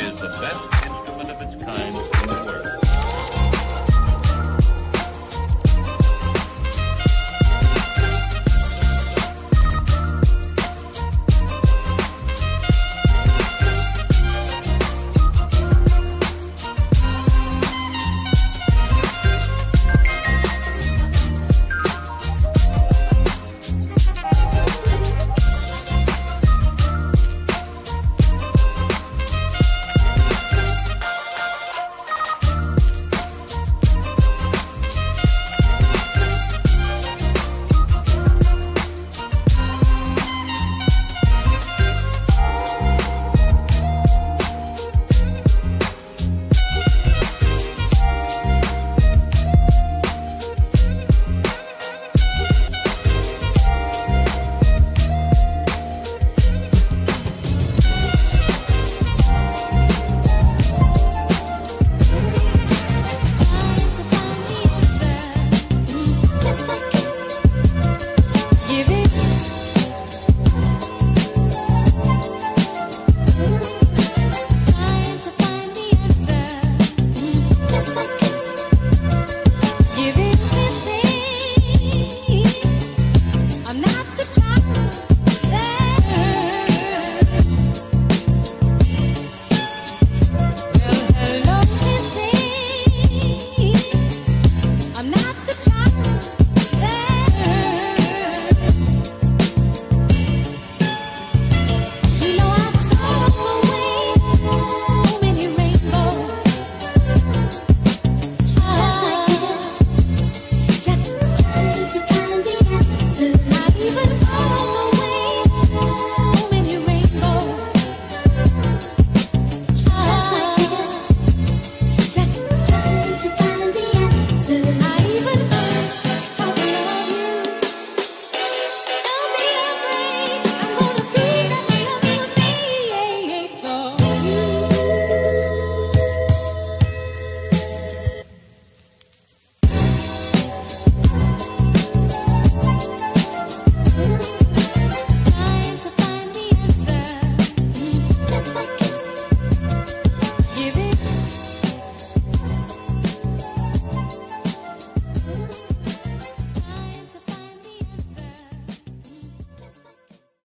is the best.